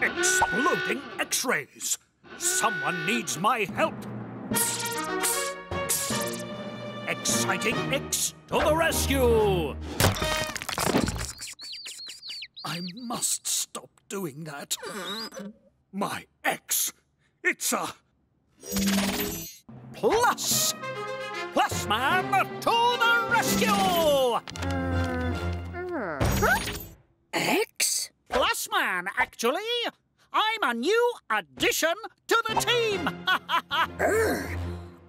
Exploding X-rays. Someone needs my help. Exciting X to the rescue! I must stop doing that. My X. It's a... Plus! Plus man to the rescue! X? Plus man, actually. I'm a new addition to the team. Err,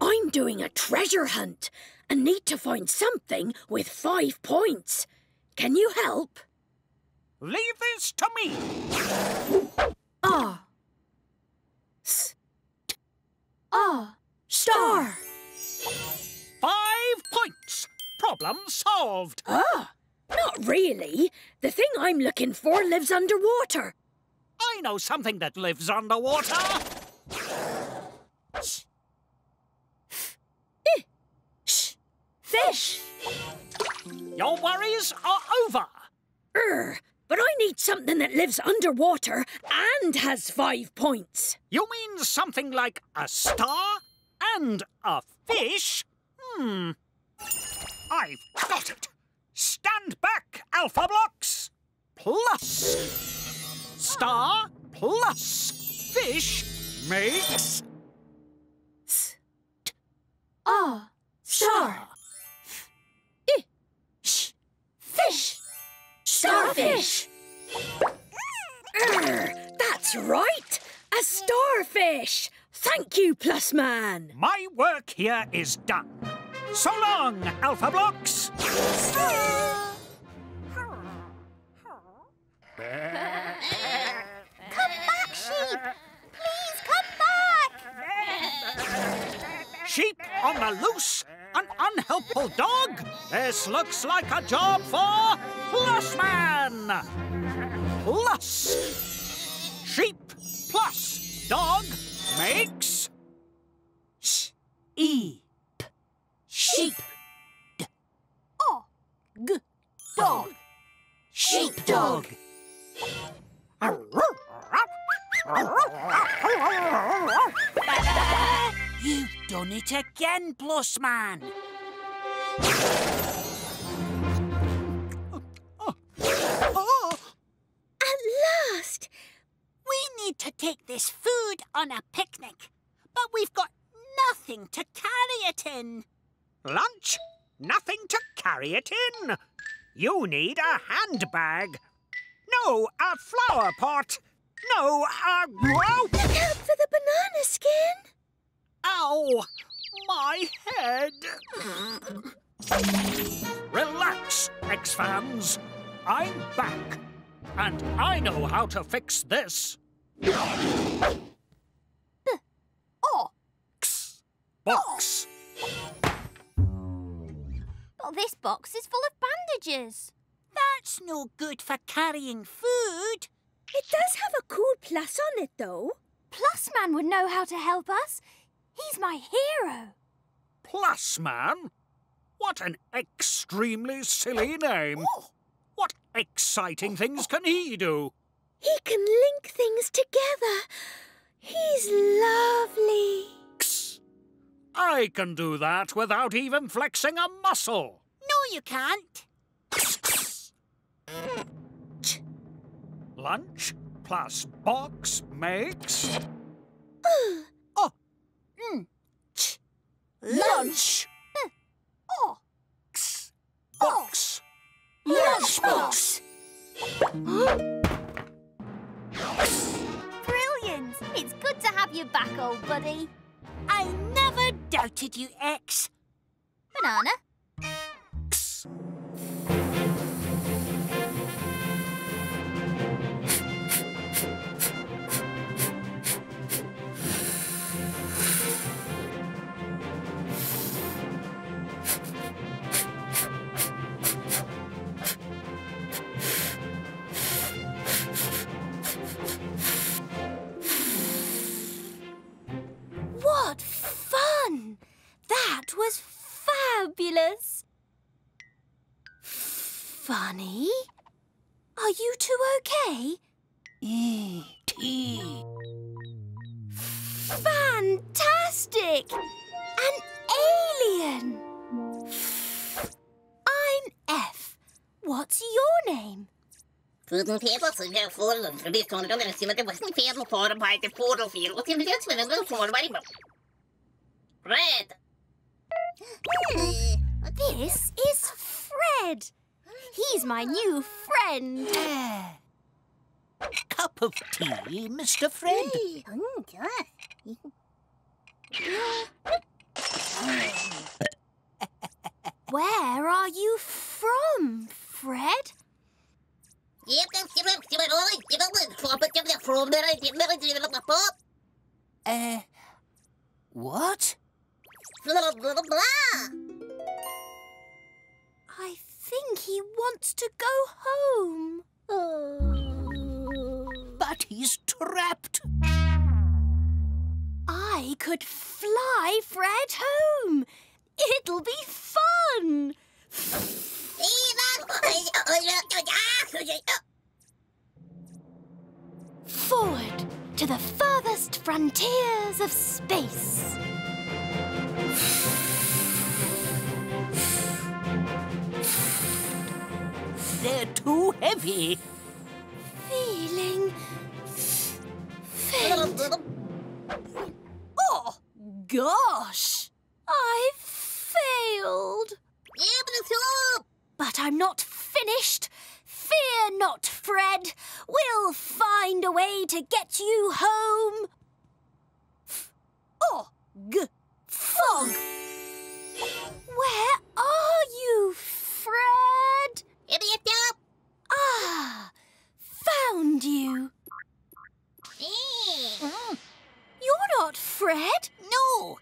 I'm doing a treasure hunt and need to find something with five points. Can you help? Leave this to me. Ah. S. Ah. Star. Five points. Problem solved. Ah. Not really. The thing I'm looking for lives underwater. I know something that lives underwater. Shh. Shh. Fish. Your worries are over. Err, but I need something that lives underwater and has five points. You mean something like a star and a fish? Hmm. I've got it. Stand back, Alpha Blocks. Plus. Star plus fish makes... Ah. Star. I. Sh. Fish. Starfish. Err, that's right. A starfish. Thank you, Plus Man. My work here is done. So long, Alpha Blocks. Come back, sheep! Please come back! Sheep on the loose? An unhelpful dog? This looks like a job for Plus Man! Plus! Sheep plus dog makes... E. Sheep. Oh, G. Dog. Sheepdog. You've done it again, Plus Man. at last! We need to take this food on a picnic, but we've got nothing to carry it in. Lunch? Nothing to carry it in. You need a handbag. No, a flower pot. No, a... Whoa! Look out for the banana skin! Ow! My head! Relax, X-Fans. I'm back. And I know how to fix this. Oh, Box. But this box is full of bandages. That's no good for carrying food. It does have a cool plus on it, though. Plus Man would know how to help us. He's my hero. Plus Man? What an extremely silly name. Oh. What exciting things can he do? He can link things together. He's lovely. I can do that without even flexing a muscle. You can't. Lunch plus box makes... Oh. Mm. Lunch. Oh, Box. lunchbox. Brilliant! It's good to have you back, old buddy. I never doubted you, X. Banana? That was fabulous! Funny. Are you two okay? E.T. Fantastic! An alien! I'm F. What's your name? Fuden feber, så får den, for det står det med det var sin feber for det bare får det feber, og til det er det for det bare. Red. This is Fred. He's my new friend. Cup of tea, Mr. Fred. Where are you from, Fred? Yep, that's the rest of it all. Give it the top, give it from there, give it the pop. Uh, what? I think he wants to go home. But he's trapped. I could fly Fred home. It'll be fun. Forward to the furthest frontiers of space. They're too heavy. Feeling faint. Oh, gosh. I've failed. But I'm not finished. Fear not, Fred. We'll find a way to get you home. Oh, g fog. Where are you, Fred? Ah, found you. You're not Fred. No.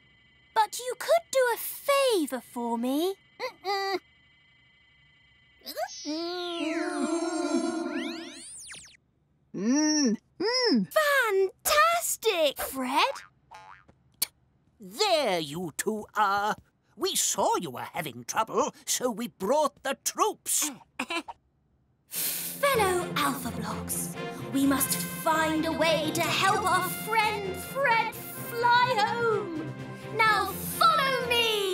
But you could do a favour for me. Mm. Fantastic, Fred. There you two are. We saw you were having trouble, so we brought the troops. Fellow Alpha Blocks, we must find a way to help our friend Fred fly home. Now follow me.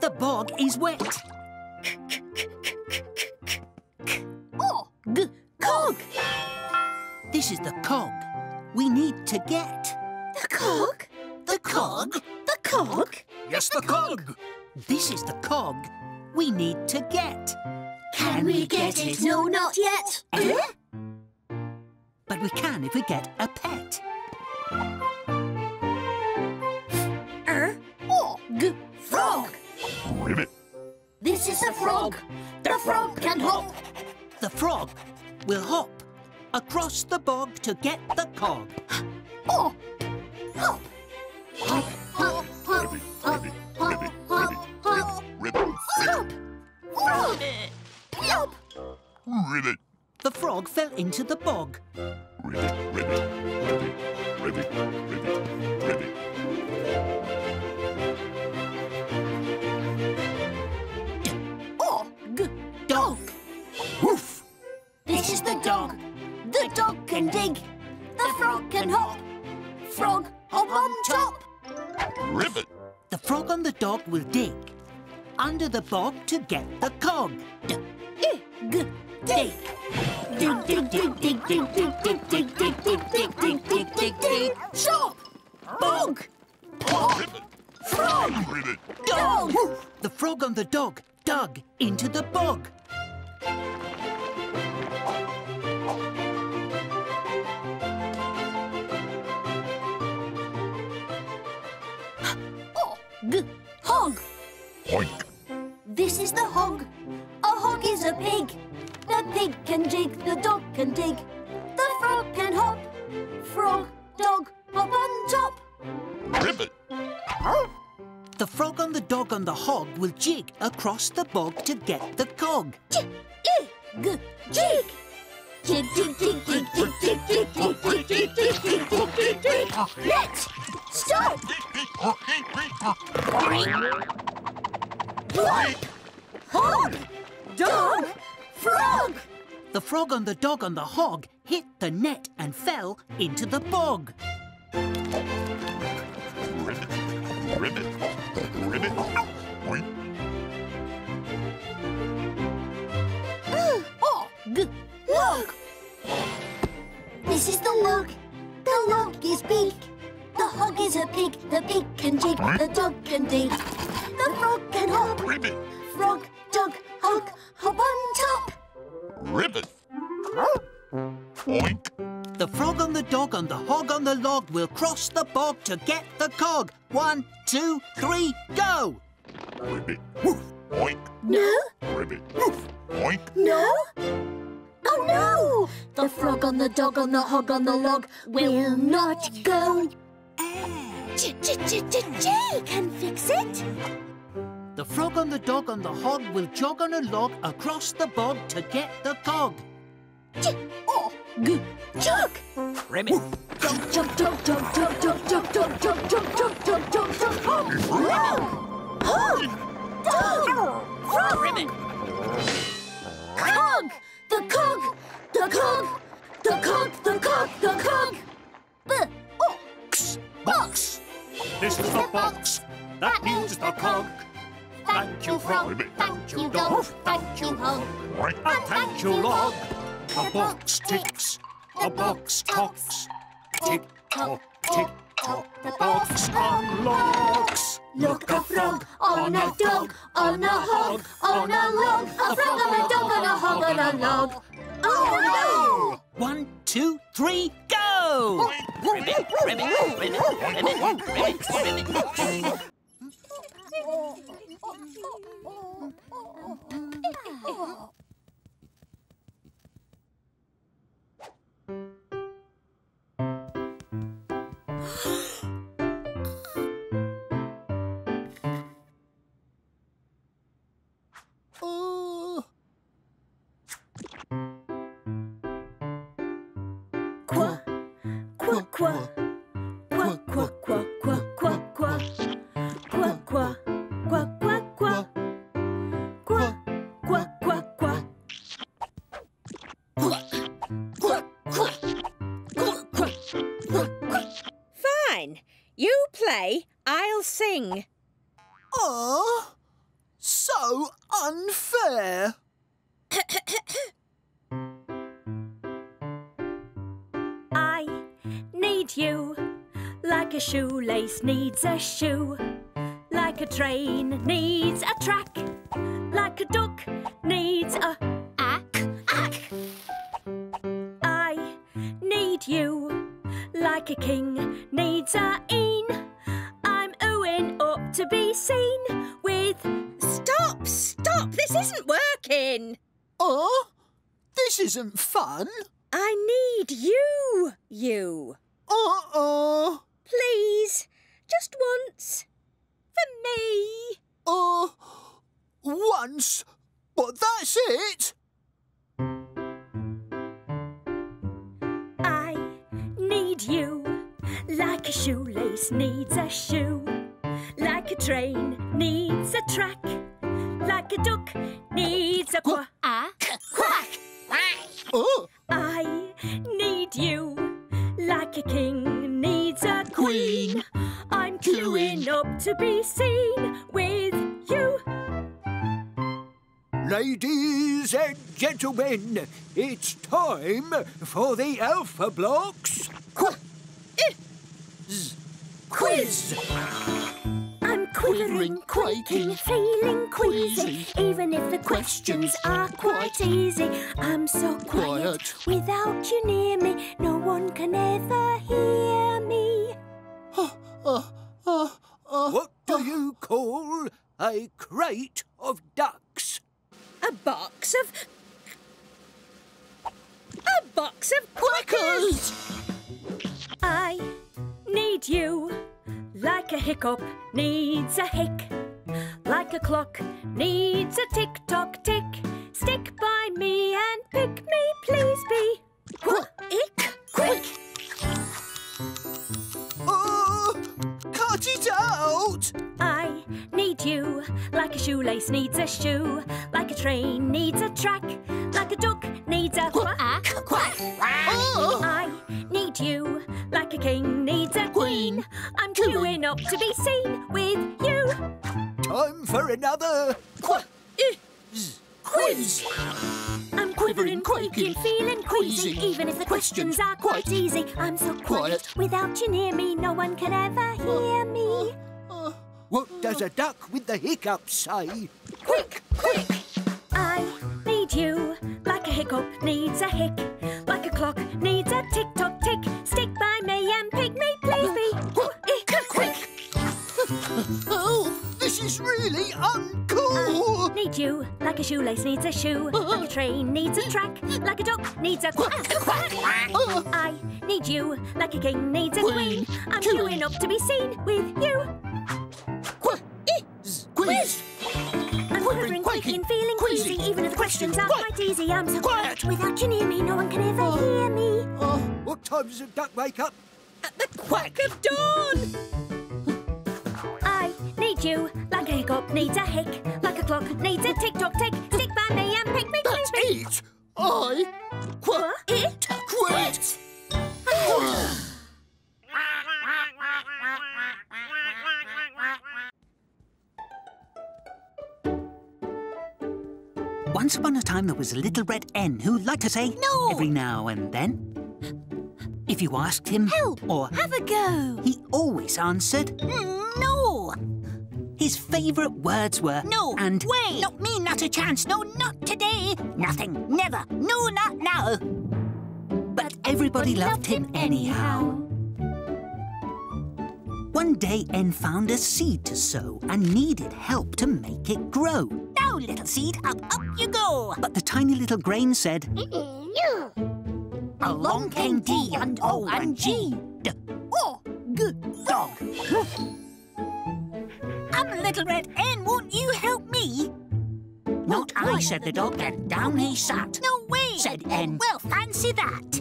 The bog is wet. Oh, g- cog. This is the cog. We need to get. The cog? The cog? The cog? Yes, the cog. This is the cog. We need to get. Can we get it? No, not yet. Eh? But we can if we get a pet. This is a frog. The frog can hop. The frog will hop across the bog to get the cog. Oh! Hop! Hop, hop, hop, hop, hop, hop, hop. Hop! Hop! Yop! Ribbit. The frog fell into the bog. Ribbit, ribbit, ribbit, ribbit, ribbit. Dog. The frog can hop. Frog, hop on top. Ribbit, The frog and the dog will dig under the bog to get the cog. D, i, g, dig. Dig, dig, dig, dig, dig, dig, dig, dig, dig, dig, dig, dig, dig, dig, dig. Shop! Bog! ribbit, Frog! Dog! The frog and the dog dug into the bog. Dog and the hog will jig across the bog to get the cog. J, I, g, jig. Jig, jig, jig, jig, jig, jig, jig, jig, jig, jig, jig, jig, jig, jig, jig. Let's stop. Hog, dog, frog. The frog and the dog and the hog hit the net and fell into the bog. Ribbit, ribbit. Oink, This is the log. The log is big. The hog is a pig. The pig can jig. The dog can dig. The frog can hop. ribbit, Frog, dog, hog, hop on top. ribbit. Oink, The frog and the dog and the hog on the log will cross the bog to get the cog. One, two, three, go! ribbit, woof. Oink, No, ribbit, woof. Oink, no. Oh no! The frog on the dog on the hog on the log will not go. J J J J J can fix it. The frog and the dog and the hog will jog on a log across the bog to get the cog. J O G jug. Ribbit. Jump, jump, jump, jump, jump, jump, jump, jump, jump, jump, jump, jump, jump, jump, hog. Hog. Dog. Frog. Ribbit. Cog. The cog. The cog. The cog. The cog. The cog. B. O. X. Box. This is the box. That means the cog. Thank you, frog. Thank you, dog. Thank you, hog. oink. And thank you, log. The box ticks. The box talks. Tick tock, tick tock. The box unlocks. Look a frog on a dog on a hog on a log. A frog on a dog on a hog on a log. Oh One, two, three, go! Quoi? Quoi Quoi? Quoi Quoi Quoi? Be seen with you. ladies and gentlemen, it's time for the Alpha Blocks eh, quiz. I'm quivering, quaking, feeling queasy. Even if the questions are quite easy, I'm so quiet. Quiet. Without you near me, no one can ever hear me. Uh, uh, uh, what do you call a crate of ducks? A box of. A box of quackers! I need you. Like a hiccup needs a hick. Like a clock needs a tick tock tick. Stick by me and pick me, please be. Quick, quick! Oh, cut it out! I need you. Like a shoelace needs a shoe, like a train needs a track, like a duck needs a quack. Quack! Oh! I need you. Like a king needs a queen. I'm queuing up to be seen with you. Time for another eh. Quiz. I'm quivering, quaking, feeling queasy. Even if the questions are quite easy, I'm so quiet. Without you near me, no one can ever uh, hear me. Uh, uh, what does a duck with the hiccups say? Quick, quick! I need you like a hiccup needs a hick, like a shoelace needs a shoe, like a train needs a track, like a duck needs a quack quack. I need you like a king needs a queen. I'm queuing up to be seen with you. Quiz. I'm quivering, quaking, feeling queasy. Even if the questions are quite easy, I'm so quiet. Without you near me, no one can ever oh. hear me. Oh, what time does a duck wake up? At The quack of dawn! I need you like a hiccup needs a hick, like clock needs a tick tock tick. Stick by me and pick me, please That's be. it. I quit. It Quit. Once upon a time, there was a little red hen who liked to say No. every now and then. If you asked him, Help! or Have a go! he always answered. Mm, No! His favourite words were No! and way! Not me, not a chance! No, not today! Nothing! Never! No, not now! but everybody loved him anyhow. One day, N found a seed to sow and needed help to make it grow. Now, little seed, up, up you go! But the tiny little grain said, Along came D and O and G. D- Oh, g dog. I'm Little Red Hen, won't you help me? Not I, said the dog, and down he sat. No way! Said N. Well, fancy that.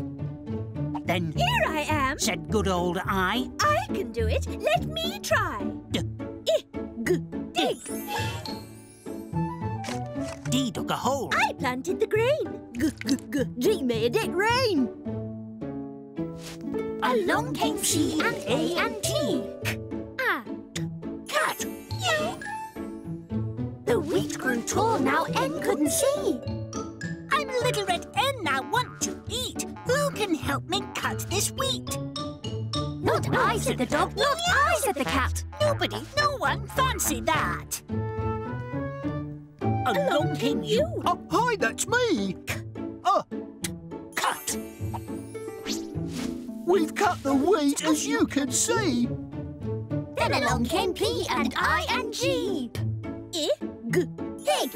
Then Here I am. said good old I, I can do it. Let me try. D- G, dig. D dug a hole. I planted the grain. G, g, g, G made it rain. Along came C and A and T. Ah, wheat grew tall, now N couldn't see. I'm Little Red Hen, I want to eat. Who can help me cut this wheat? Not I, said the dog. Not I, said the cat. Nobody, no one, fancy that. Along came you. Oh, hi, that's me. Uh, Cut. we've cut the wheat, as you can see. Then along came P and I and G. I, G, pig.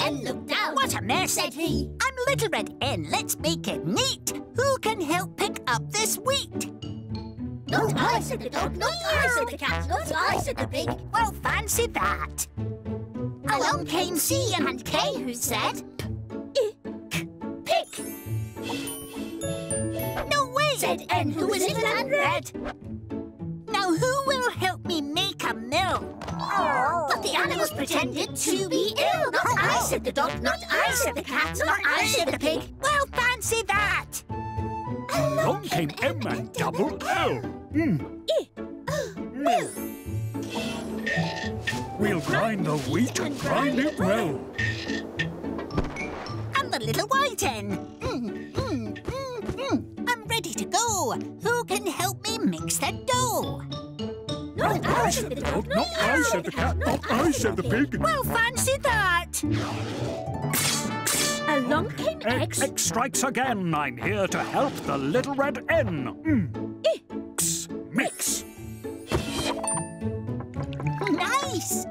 And looked down. What a mess, said he. I'm Little Red Hen, let's make it neat. Who can help pick up this wheat? Not oh, I, said the dog. Not I, said the cat. Not I, said the pig. Well, fancy that. Along came C and K, who said, Pick. Said N, who was little and red. But the animals pretended to be ill. Not I, said the dog. Not I, said the cat. Not I, said the pig. Well, fancy that! Along came M and double L. Mm. Mill. We'll grind the wheat and grind it well. I'm the little white hen. Mm, mm, mm, mm. I'm ready to go. Who can help me mix the dough? Not I, said the dog. Not I, said the cat. Not I, said the pig. Well, fancy that! Along came X, X. X strikes again. I'm here to help the little red N. Mm. X, mix. Nice!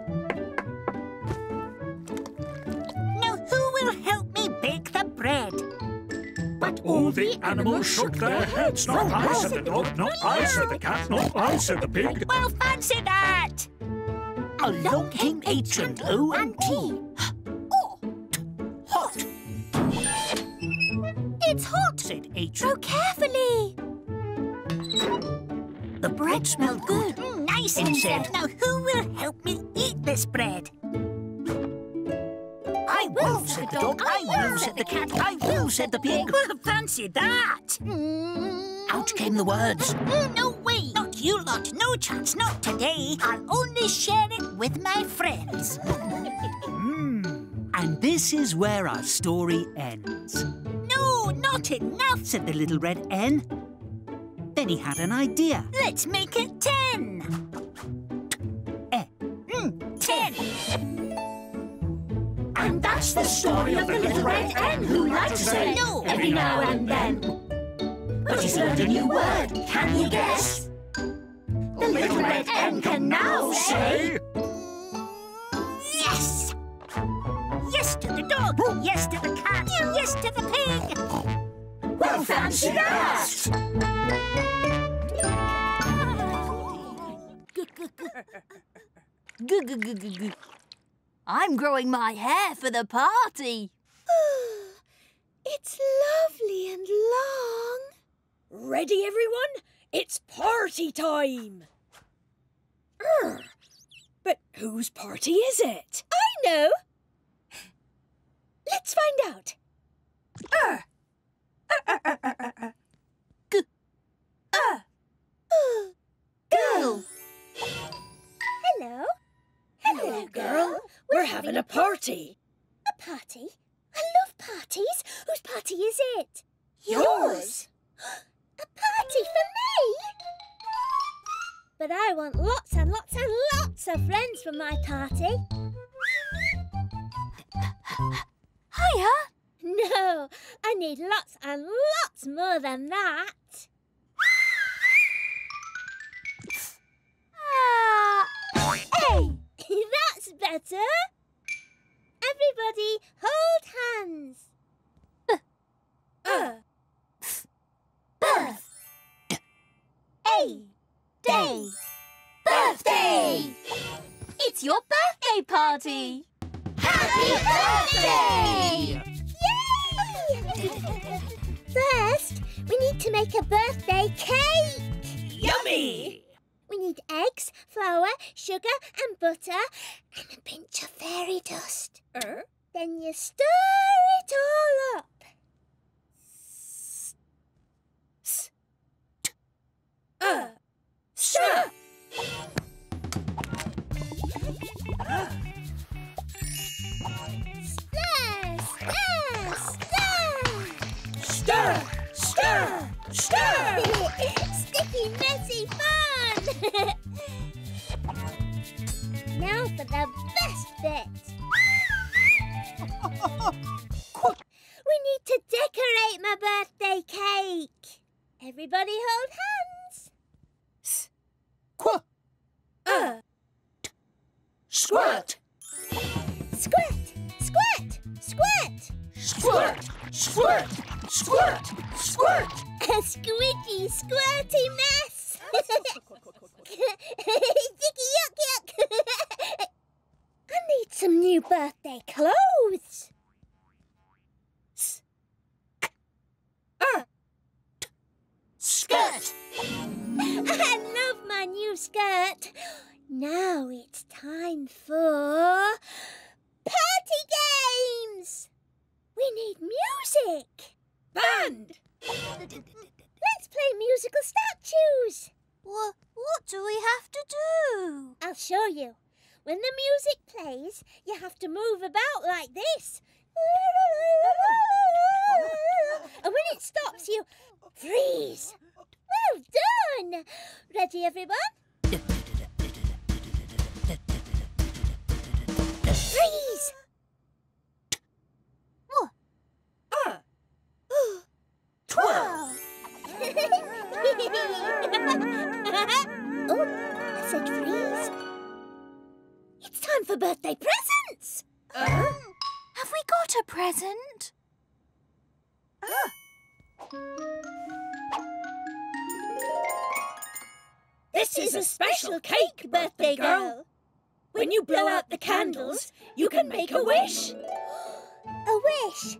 Now who will help me bake the bread? But all the animals shook their heads. Not I, said the dog. Not I, said the cat. Not I, said the pig. Well, fancy that! Along came H and O and T. Oh, hot! It's hot, said H. Go carefully. The bread smelled good. Mm, nice, it said. Now who will help me eat this bread? I will, said the dog. I will, said the cat. I will, said the pig. Well, fancy that! Out came the words. Mm, no way! Not you lot. No chance. Not today. I'll only share it with my friends. And this is where our story ends. No, not enough, said the little red N. Then he had an idea. Let's make it ten. That's the story of the little red hen who likes to say No. every now and then. But he's learned a new word. Can you guess? The little red hen can now say. Yes! Yes to the dog. Yes to the cat. Yes to the pig. Well, fancy that! I'm growing my hair for the party. It's lovely and long. Ready, everyone? It's party time. Er, but whose party is it? I know. Let's find out. Er. G- Girl. Hello. Hello, girl. We're having a party. A party? I love parties. Whose party is it? Yours. A party for me? But I want lots and lots and lots of friends for my party. Hiya. No, I need lots and lots more than that. Ah, Hey, that's better. Everybody, hold hands. Uh, Birth. A. Day. Birthday. it's your birthday party. Happy birthday! Yay! First, we need to make a birthday cake. Yummy! We need eggs, flour, sugar, and butter, and a pinch of fairy dust. er, Then you stir it all up. uh, stir. Stir, stir, stir. Stir, stir, stir. Sticky, messy fun! Now for the best bit. we need to decorate my birthday cake. Everybody hold hands. Qua, Uh, squirt, Squirt, squirt, squirt. squirt, squirt, squirt, squirt. A squidgy, squirty mess. Dicky, yuck, yuck. I need some new birthday clothes. Skirt! I love my new skirt. Now it's time for party games. We need music. Band! Let's play musical statues. What, what do we have to do? I'll show you. When the music plays, you have to move about like this. And when it stops, you freeze. Well done. Ready, everyone? Freeze. Uh. Twirl! Oh, I said freeze. It's time for birthday presents. Uh-huh. Have we got a present? Uh. This is a special cake, birthday girl. When you blow out the candles, you can make a wish. A wish.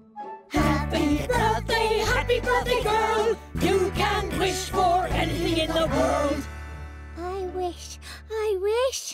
Happy birthday, happy birthday wish.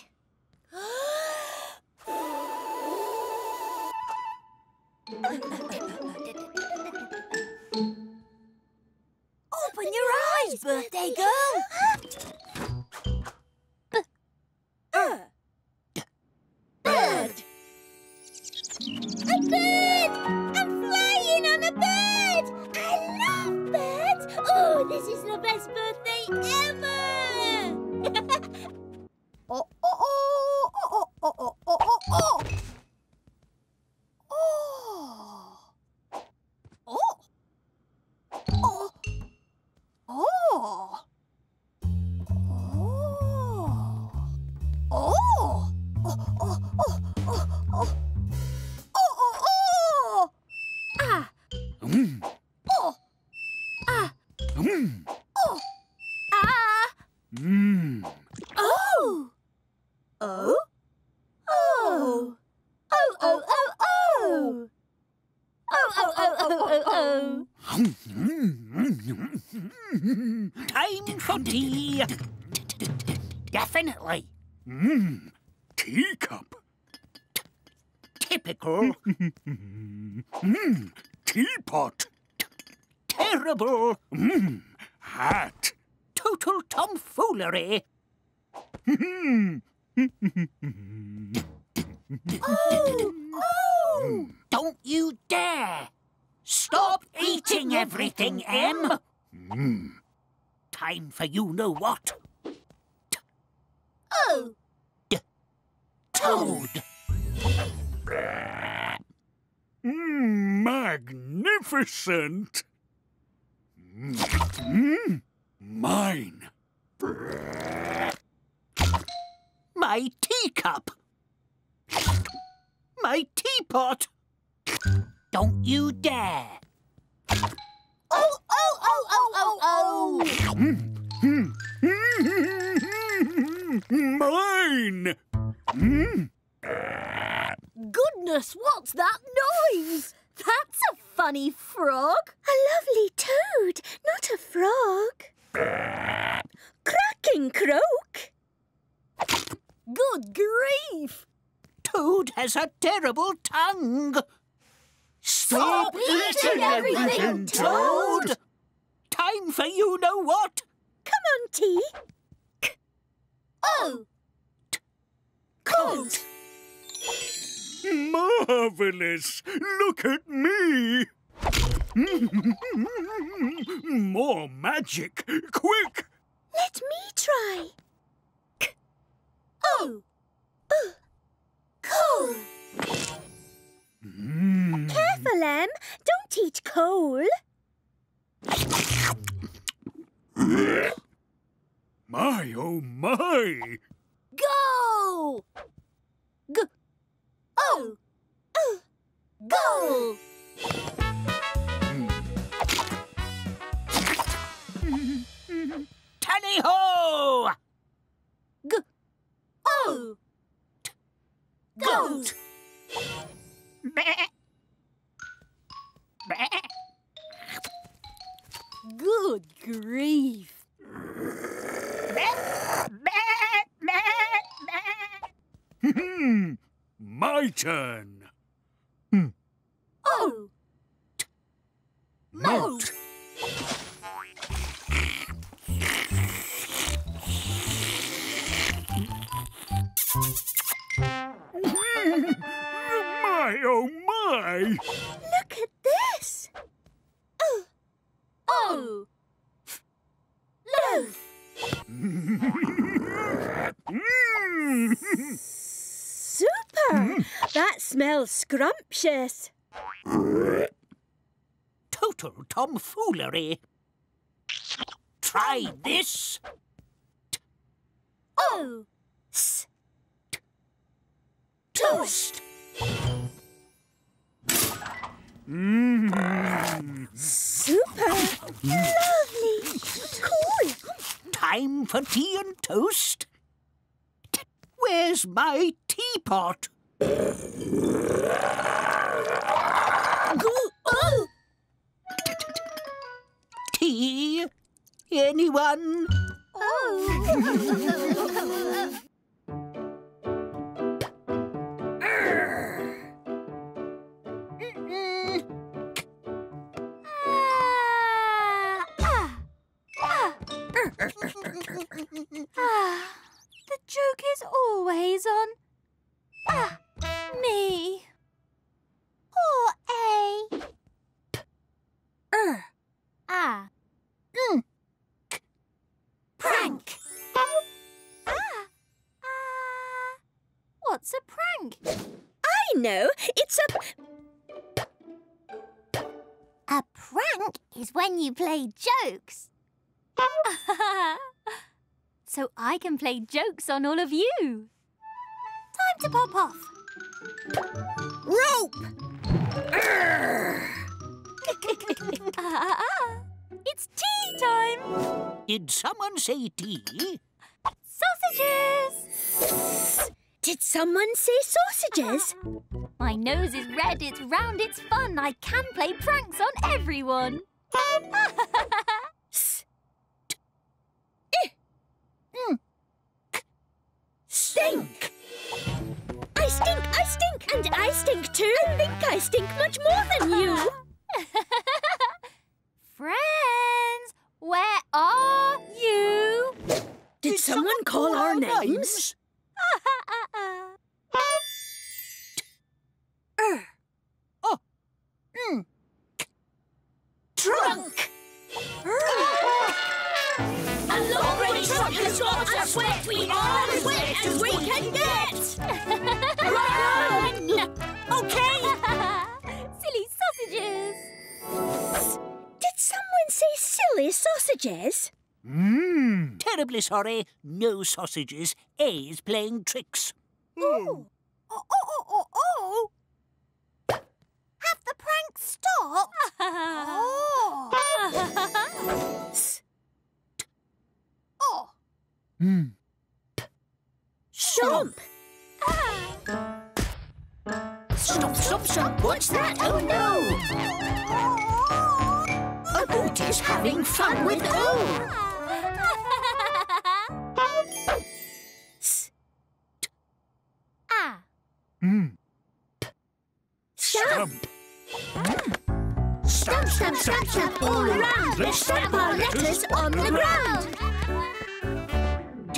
Total tomfoolery. Oh, oh. Don't you dare. Stop eating everything, Em. mm. Time for you know what. Oh. Toad. Mm, magnificent. Mm, mine. My teacup. My teapot. Don't you dare. Oh, oh, oh, oh, oh, oh. Mine. Mm, Goodness, what's that noise? That's a funny frog. A lovely toad, not a frog. Cracking croak. Good grief. Toad has a terrible tongue. Stop eating everything, Toad. Time for you know what. Come on, Tea. Oh. Coat. marvelous. Look at me. More magic. Quick. Let me try. Oh. Cool. Mm. Careful, Em. Don't eat coal. My, oh my! Go. Go. Oh. Oh. Go. Tally ho! G. O. T. Goat. Beh. Beh. Good grief. Hmm. My turn. Hmm. Oh. T. Moat. Oh, my, oh my! Look at this. Oh! Oh! Loaf! Super. That smells scrumptious. Total tomfoolery. Try this. Oh! oh. S- Toast. Mm. Super. Lovely. Cool. Time for tea and toast. Where's my teapot? Oh, Tea? Anyone? Oh! you play jokes. so I can play jokes on all of you. Time to pop off. Rope. it's tea time. Did someone say tea? Sausages. Did someone say sausages? My nose is red, it's round, it's fun. I can play pranks on everyone. S- t-. K- Stink. I stink, I stink, and I stink too. I think I stink much more than you. Friends, where are you? Did, someone, call, our names? Er. Has got us wet. We are as wet as we can get. Run! Okay. Silly sausages. Did someone say silly sausages? Mm. Terribly sorry. No sausages. A is playing tricks. Oh, oh, oh, oh, oh. Have the prank stop? oh. Oh. Mm. Stomp. Stop, stop, stop. What's that? Oh, no. A boot is having fun with O. Ah. Mm. Stamp. Stamp, stamp, stamp, stamp all around. Let's stamp our letters on the ground.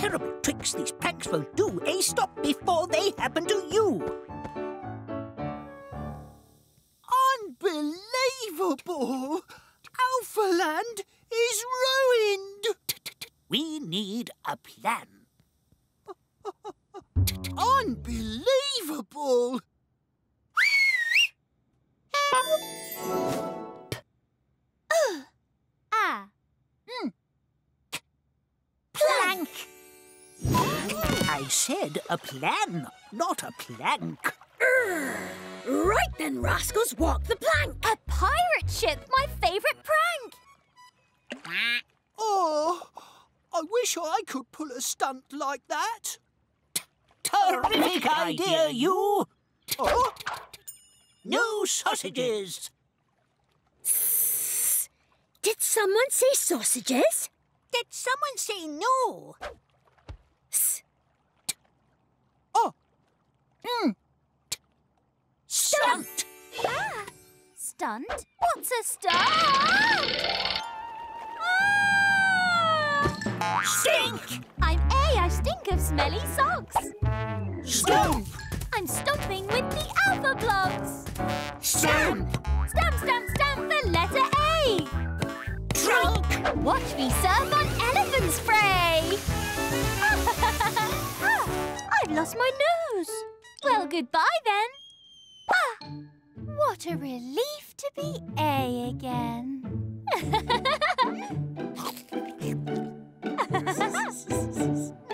Terrible tricks these pranks will do. A stop before they happen to you. Unbelievable! Alphaland is ruined! We need a plan. Unbelievable! Ah. Plank. I said a plan, not a plank. Right then, rascals, walk the plank. A pirate ship, my favourite prank. Oh, I wish I could pull a stunt like that. Terrific idea, you! Oh, No sausages! Did someone say sausages? Did someone say no? S- Stunt! Ah, stunt? What's a stunt? Ah! Stink! I'm A, I stink of smelly socks. Stomp! I'm stomping with the alpha blocks. Stamp! Stamp, stamp, stamp the letter A. Trunk! Watch me surf on elephant spray. ah, I've lost my nose. Well, goodbye then. Ah, what a relief to be A again.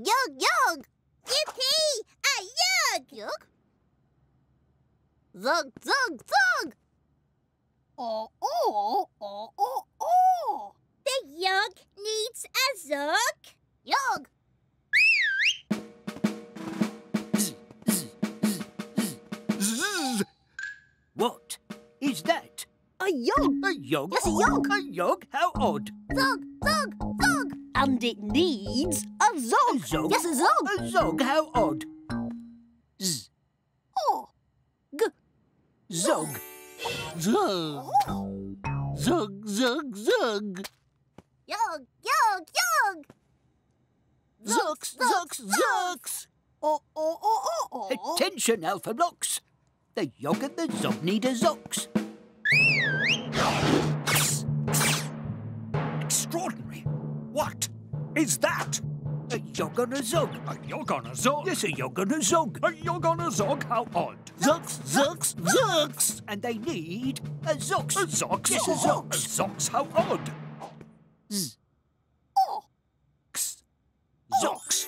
Yog, yog, yog! Yippee! A yog! Yog? Zog, zog, zog! Oh, oh, oh, oh, oh. The yog needs a zog. Yog! Zzz! What is that? A yog. A yog? Yes, a yog. A yog? How odd. Zog. How odd. Z. Oh. G. Zog. Zog. Zog, zog, zog. Yog, yog, yog! Zogs, zogs, zogs. Oh, oh, oh, oh, oh. Attention, Alpha Blocks. The yog and the zog need a zox. you're gonna zog. A you're gonna zog? Yes, a you're gonna zog. A you're gonna zog? How odd. Zogs, zogs, zogs, And they need a zogs, A zogs, Yes, a. A how odd. Hmm. Z. Ox.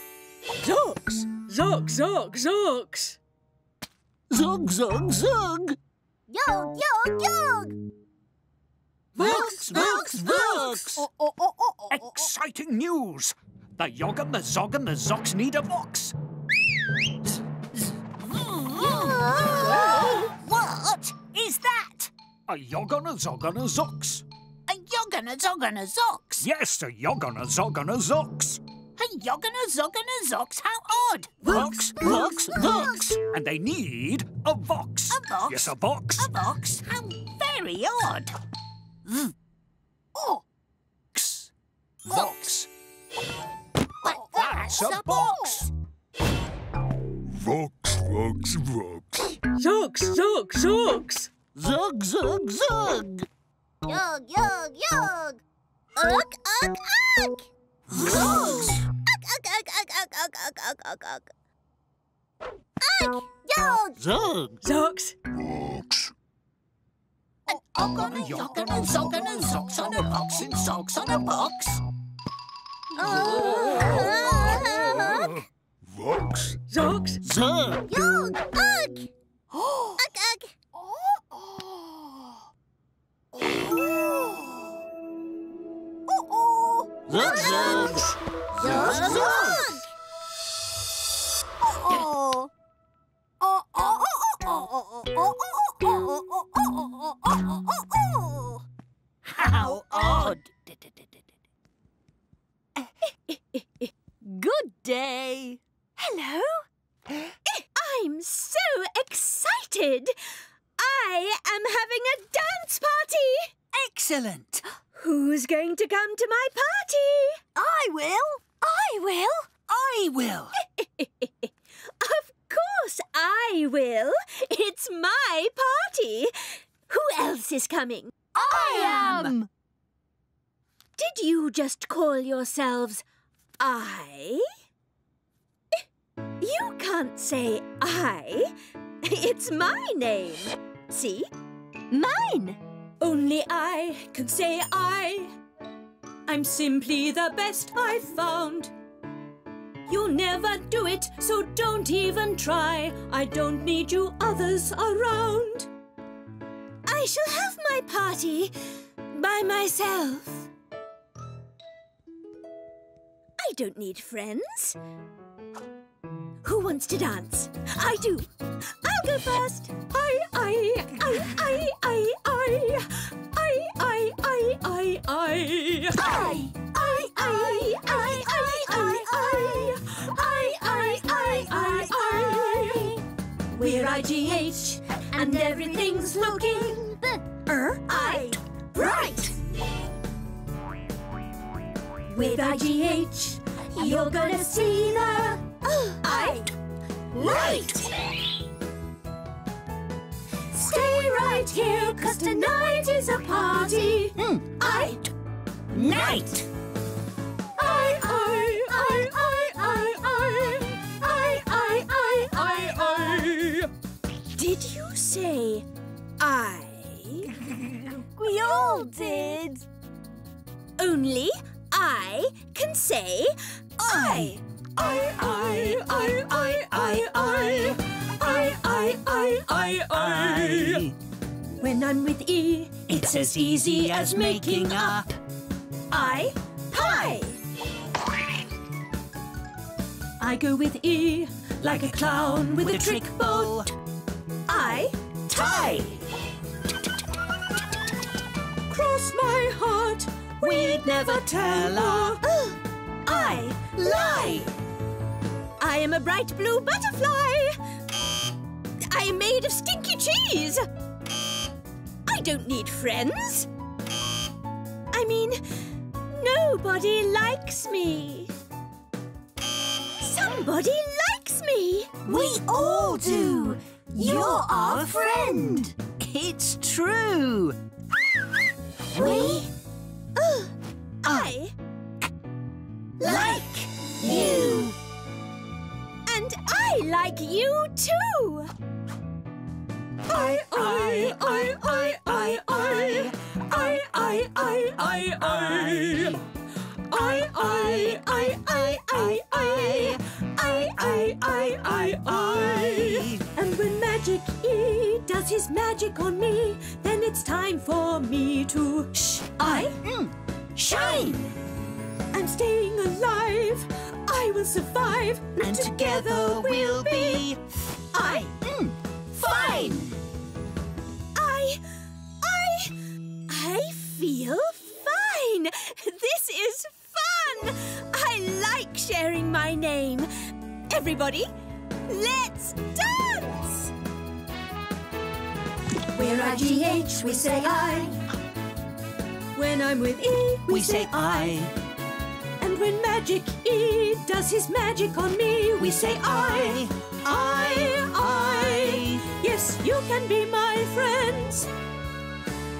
zogs, zogs, zogs. Zog, zog, zog. Yog, yog, yog. Vox, Vox, Vox! Exciting news! The and Mazogga zox need a box. what is that? A yoghurt, a zog, Mazox. A zox. A yoghurt, a zog, Yogga a zox. Yes, a yoghurt, a zog, Mazox. A zox. A yoghurt, a zog, Yogga a zox. How odd. Vox, vox, vox. And they need a vox. A vox? Yes, a vox. A vox? How very odd. Mm. Oh. Vox. Vox. But That's a box. Vox, vox, vox. Zogs, zogs, zogs. Zog, zog, zog. Yog, yog, yog! Ugh, ugh, ugh! Zogs. Ugh, ugh, ugh, ugh, ugh, ugh, ugh, ugh, ugh. Ugh, yog! Zog. Zogs. Vox. Og on a yog and a zog and a zox on a box and zogs on a box. Ugh, Vox. Zogs. Zog. Yog, ugh! Oh. Ugh, ugh! Oh. Oh. Oh. Oh. Zog, zog. Oh. Oh, oh, oh, oh, oh, oh, oh, oh, oh, oh. Hello. I'm so excited. I am having a dance party. Excellent. Who's going to come to my party? I will. I will. I will. Of course I will. It's my party. Who else is coming? Best I've found. You'll never do it, so don't even try. I don't need you others around. I shall have my party by myself. I don't need friends. Who wants to dance? I do. I'll go first. I, I, I, I, I, I, I, I, I, I, I, I. We're IGH, and everything's looking er, I, right. With IGH, you're gonna see the Right. Right. Stay right here, cause tonight is a party. Mm. I. Night. I, I, I, I, I, I. I, I, I, I, I. Did you say I? we all did. Only I can say I. I. I, I, I, I, I, I, I, I, I, I. When I'm with E, It's as easy as making a I, pie. I go with E like a clown with, a trick bow. I Tie. cross my heart. We'd never tell her. I lie. I am a bright blue butterfly. I am made of stinky cheese. I don't need friends. I mean, nobody likes me. Somebody likes me. We all do. You're our friend. It's true. We, uh, I, like you too. I, I, I, I, I, I, I, I, I, I, I. I, I, I, I, I, I, I, I, I, I, I. And when Magic E does his magic on me, then it's time for me to shh. I Shine. I'm staying alive. I will survive, And together we'll be I, fine. I, I, I feel fine. This is fun. I like sharing my name. Everybody, let's dance. We're IGH, we say I. When I'm with E, We say I. When Magic E does his magic on me, we say I, I, I. Yes, you can be my friends.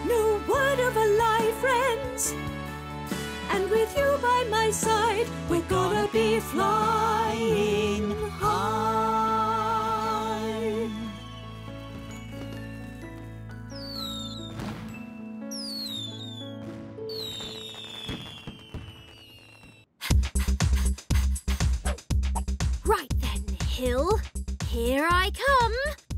No word of a lie, friends. And with you by my side, we're gonna be flying high. Hill. Here I come.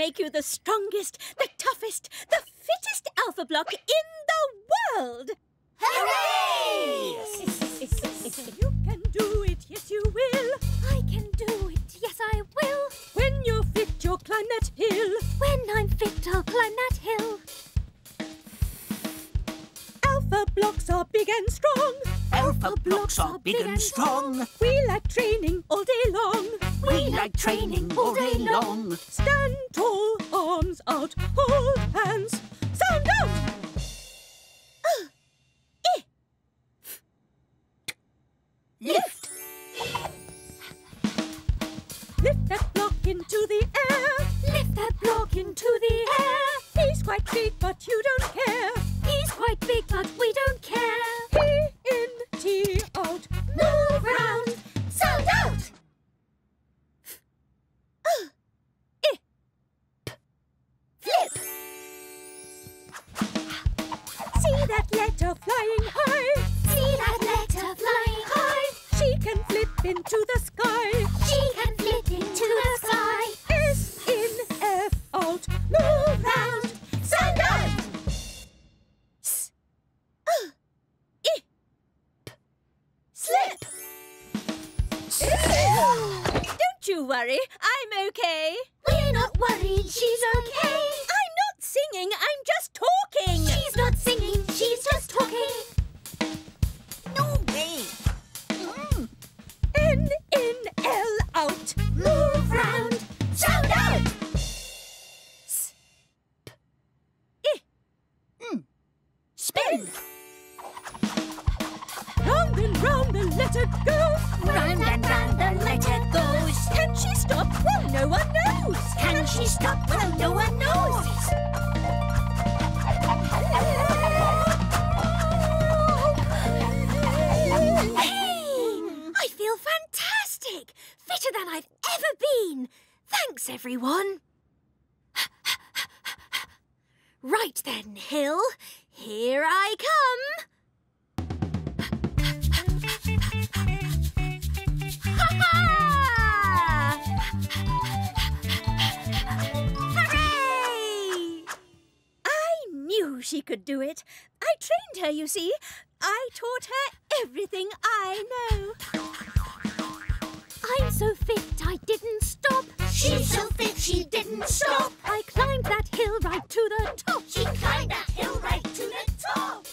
Make you the strongest, the toughest, the fittest alpha block in the world. Hooray! you can do it, yes you will. I can do it, yes I will. When you're fit, you'll climb that hill. When I'm fit, I'll climb that hill. Alpha blocks are big and strong. Alpha blocks are big and strong. We like training all day long. We like training all day long. Stand tall, arms out, hold hands, sound out. Uh. Lift! Lift that block into the air. Lift that block into the air. He's quite big, but you don't care. Quite big, but we don't care. In, T out, move round, sound out. Uh, eh. Flip. See that letter flying high. See that letter flying high. She can flip into the sky. She can flip into the sky. S in, F out, move round, you worry, I'm okay. We're not worried, she's okay. her, you see. I taught her everything I know. I'm so fit I didn't stop. She's so fit she didn't stop. I climbed that hill right to the top. She climbed that hill right to the top.